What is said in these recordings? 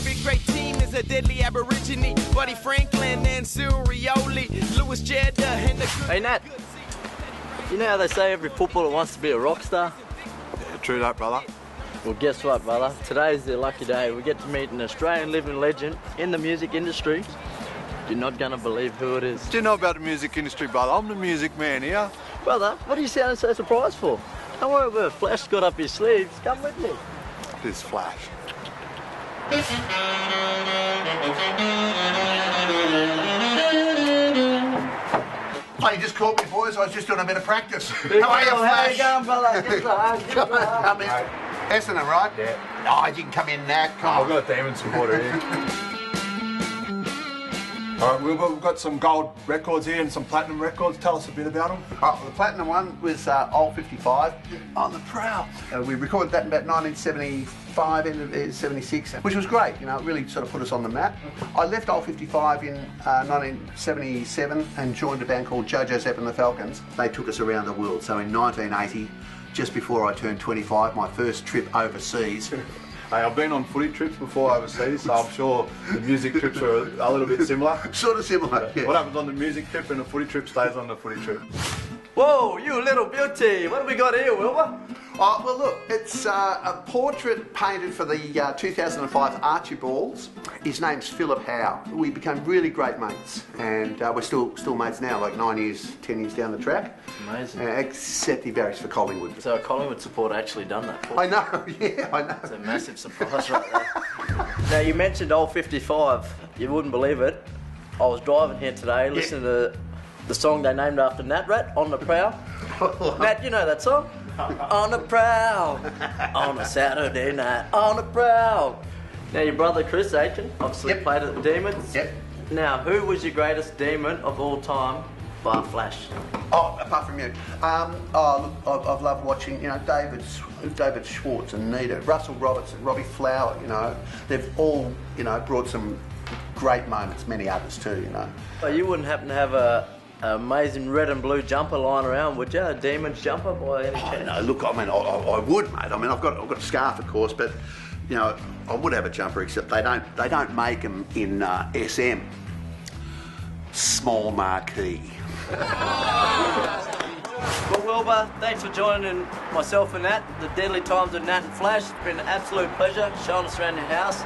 every great team is a deadly aborigine. Buddy Franklin and Cyril Rioli, Lewis Jetta, and the good. Hey Nat, you know how they say every footballer wants to be a rock star? Yeah, true that, brother. Well, guess what, brother? Today's the lucky day. We get to meet an Australian living legend in the music industry. You're not gonna believe who it is. Do you know about the music industry, brother? I'm the music man here. Brother, what are you sounding so surprised for? Don't worry about Flash got up his sleeves. Come with me. This flash. Oh, you just caught me, boys. I was just doing a bit of practice. How How are you, How you going, brother? Get the hug, get. Come in. Essendon, right? Yeah. Oh, you can come in, Nat. Come oh, I've got a Demon supporter here. All right, we've got, we've got some gold records here and some platinum records. Tell us a bit about them. Oh, the platinum one was uh, Old 55 on the prowl. Uh, we recorded that in about 1975, end of uh, 76, which was great. You know, it really sort of put us on the map. I left Old 55 in uh, 1977 and joined a band called JoJo Zep and the Falcons. They took us around the world. So in 1980, just before I turned 25, my first trip overseas. Hey, I've been on footy trips before overseas, so I'm sure the music trips are a little bit similar. Sort of similar. yeah. What happens on the music trip and the footy trip stays on the footy trip. Whoa, you little beauty. What have we got here, Wilbur? Oh, well, look, it's uh, a portrait painted for the uh, 2005 Archibalds. His name's Philip Howe. We became really great mates, and uh, we're still still mates now, like nine years, ten years down the track. Amazing. Uh, except he varies for Collingwood. So a Collingwood supporter actually done that for I know, yeah, I know. It's a massive surprise right there. now you mentioned old 55. You wouldn't believe it. I was driving here today, listening to the song they named after Nat Rat, On the Prowl. Nat, you know that song? On the prowl, on a Saturday night, on the prowl. Now your brother Chris Aiken obviously Yep. played at the Demons. Yep. Now who was your greatest demon of all time? Bar Flash. Oh, apart from you, um, oh, look, I've, I've loved watching. You know, David, David Schwarz and Neitz, Russell Robertson, Robbie Flower. You know, they've all, you know, brought some great moments. Many others too. You know. Well, you wouldn't happen to have a amazing red and blue jumper lying around, would you? A Demons jumper by any Oh, no, look, I mean, I, I, I would, mate. I mean, I've got, I've got a scarf, of course, but you know, I would have a jumper, except they don't, they don't make them in uh, SM. Small marquee. Well, Wilbur, thanks for joining myself and Nat, the Deadly Times of Nat and Flash. It's been an absolute pleasure showing us around your house.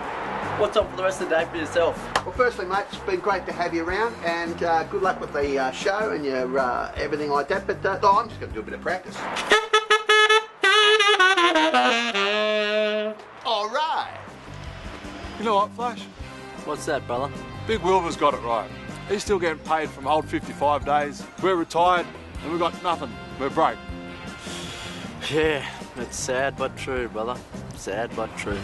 What's up for the rest of the day for yourself? Well, firstly, mate, it's been great to have you around, and uh, good luck with the uh, show and your uh, everything like that. But uh, oh, I'm just going to do a bit of practice. All right. You know what, Flash? What's that, brother? Big Wilbur's got it right. He's still getting paid from old 55 days. We're retired and we've got nothing. We're broke. Yeah, it's sad but true, brother. Sad but true.